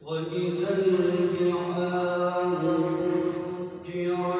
وإذا البحار فجرت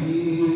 peace.